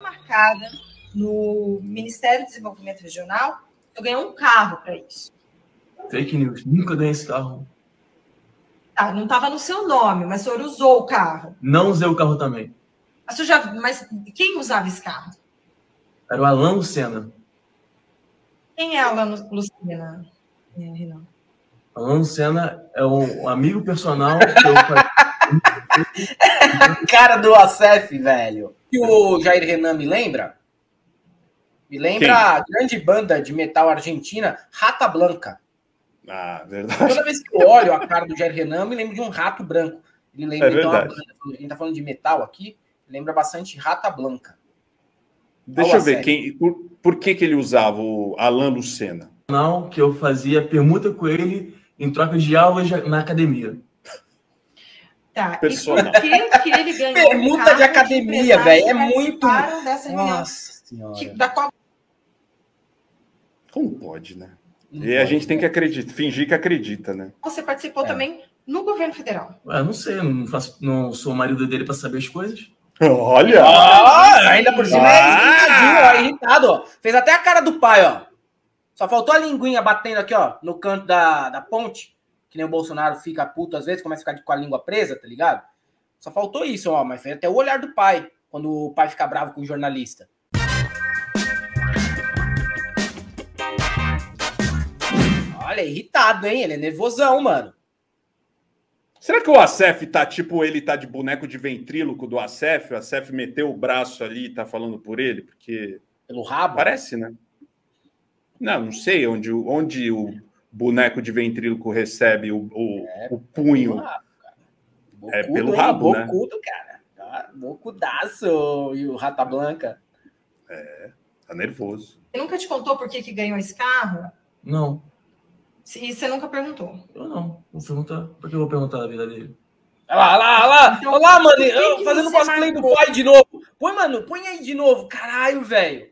marcada no Ministério do Desenvolvimento Regional, eu ganhei um carro para isso. Fake news. Nunca ganhei esse carro. Tá, não estava no seu nome, mas o senhor usou o carro. Não usei o carro também. Mas, já, mas quem usava esse carro? Era o Alan Lucena. Quem é Alan Lucena, é, Renan? Alan Lucena é um amigo personal que eu Cara do Acef, velho. Que o Jair Renan me lembra? Me lembra Quem? a grande banda de metal argentina, Rata Blanca. Ah, verdade. Toda vez que eu olho a cara do Jair Renan, me lembro de um rato branco. Ele lembra, é então, a, a gente tá falando de metal aqui, lembra bastante Rata Blanca. Deixa eu ver, quem, por, por, que, que ele usava o Alan Lucena? Não, que eu fazia permuta com ele em troca de aulas na academia. Tá, Personal. e por que, que ele ganhou Permuta de academia, velho, é muito... Dessa Nossa que, da qual... Como pode, né? Não e pode, a gente tem que acreditar, fingir que acredita, né? Você participou é. também no governo federal. Eu não sei, não, faço, não sou marido dele para saber as coisas. Olha! Ah, ainda por cima ah. é irritado, ó. Fez até a cara do pai, ó. Só faltou a linguinha batendo aqui, ó, no canto da, da ponte. Que nem o Bolsonaro fica puto às vezes, começa a ficar com a língua presa, tá ligado? Só faltou isso, ó. Mas fez até o olhar do pai, quando o pai fica bravo com o jornalista. Olha, é irritado, hein? Ele é nervosão, mano. Será que o Acef tá tipo, ele tá de boneco de ventríloco do Acef? O Acef meteu o braço ali e tá falando por ele? Porque. Pelo rabo? Parece, né? Não, não sei onde, onde o boneco de ventríloco recebe o, o, é, o punho. Pelo rabo, é pelo rabo, hein? né? Bocudo, cara. Ah, bocudaço e o Rata Blanca. É, tá nervoso. Ele nunca te contou por que, que ganhou esse carro? Não. E você nunca perguntou? Eu não. Vou perguntar. Por que eu vou perguntar a vida dele? Olha lá, olha lá, olha lá. Então, olha lá, mano. Fazendo cosplay do pai de novo. Põe, mano, põe aí de novo. Caralho, velho.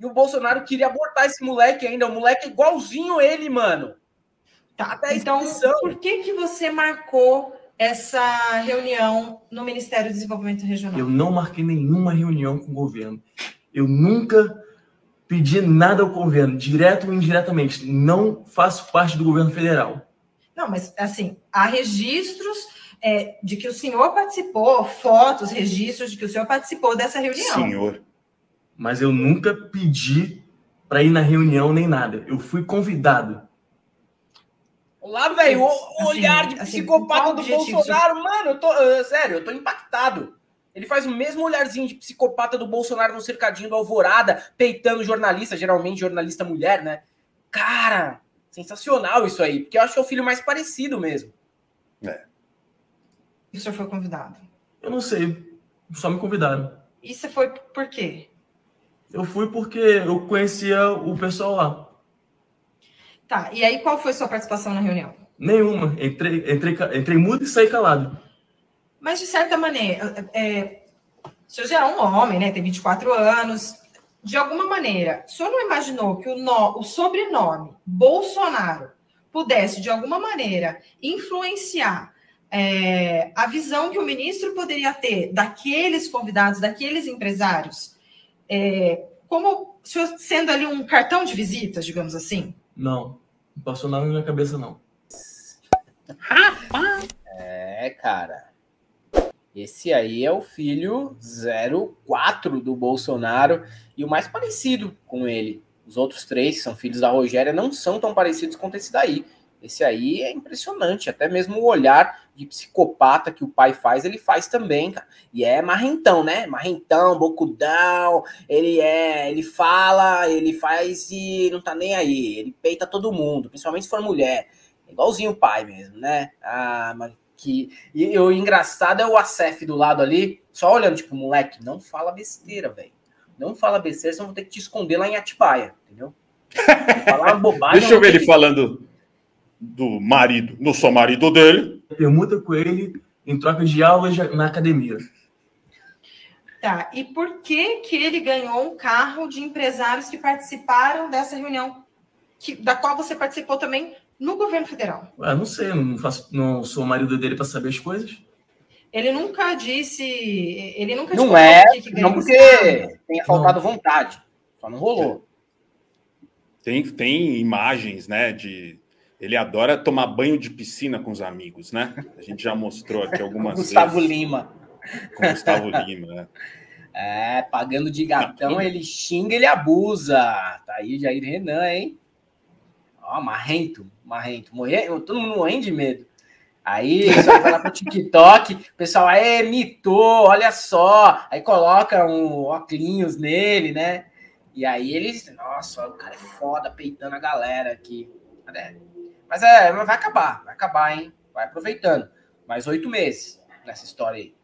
E o Bolsonaro queria abortar esse moleque ainda. O moleque é igualzinho ele, mano. Tá, Até então, por que, que você marcou essa reunião no Ministério do Desenvolvimento Regional? Eu não marquei nenhuma reunião com o governo. Eu nunca pedir nada ao governo, direto ou indiretamente. Não faço parte do governo federal. Não, mas assim, há registros é, de que o senhor participou, fotos, registros de que o senhor participou dessa reunião. Senhor. Mas eu nunca pedi para ir na reunião nem nada. Eu fui convidado. Olá, velho, o assim, olhar de assim, psicopata do Bolsonaro, mano, eu tô, uh, sério, eu tô impactado. Ele faz o mesmo olharzinho de psicopata do Bolsonaro no cercadinho do Alvorada, peitando jornalista, geralmente jornalista mulher, né? Cara, sensacional isso aí, porque eu acho que é o filho mais parecido mesmo. É. E o senhor foi convidado? Eu não sei, só me convidaram. E você foi por quê? Eu fui porque eu conhecia o pessoal lá. Tá, e aí qual foi sua participação na reunião? Nenhuma. Entrei, entrei, entrei mudo e saí calado. Mas, de certa maneira, é, o senhor já é um homem, né? Tem 24 anos. De alguma maneira, o senhor não imaginou que o, no, o sobrenome Bolsonaro pudesse, de alguma maneira, influenciar é, a visão que o ministro poderia ter daqueles convidados, daqueles empresários, é, como sendo ali um cartão de visitas, digamos assim? Não, não passou nada na minha cabeça, não. Rapaz! É, cara. Esse aí é o filho 04 do Bolsonaro e o mais parecido com ele. Os outros três, que são filhos da Rogéria, não são tão parecidos quanto esse daí. Esse aí é impressionante, até mesmo o olhar de psicopata que o pai faz, ele faz também, cara. E é marrentão, né? Marrentão, bocudão, ele é, ele fala, ele faz e não tá nem aí. Ele peita todo mundo, principalmente se for mulher. Igualzinho o pai mesmo, né? Ah, mas que e, o engraçado é o Acef do lado ali, só olhando, tipo, moleque, não fala besteira, velho. Não fala besteira, senão vou ter que te esconder lá em Atibaia, entendeu? Falar uma bobagem. Deixa eu ver ele falando do marido. Não sou marido dele. Permuta com ele em troca de aulas na academia. Tá, e por que que ele ganhou um carro de empresários que participaram dessa reunião, que, da qual você participou também no governo federal? Ah, não sei, não, faço, não sou marido dele para saber as coisas. ele nunca disse, ele nunca Não é, que não porque tenha faltado não. vontade, só não rolou. Tem, tem imagens, né, de ele adora tomar banho de piscina com os amigos, né? A gente já mostrou aqui algumas com Gustavo vezes. Lima. Com Gustavo Lima, né? É, pagando de gatão, ele xinga, ele abusa. Tá aí Jair Renan, hein? Ó, marrento, marrento. Morrer, todo mundo morrendo de medo. Aí você vai lá pro TikTok, o pessoal, é, mitou, olha só. Aí coloca um óculos nele, né? E aí eles, nossa, o cara é foda, peitando a galera aqui. Mas é, vai acabar, vai acabar, hein? Vai aproveitando. Mais oito meses nessa história aí.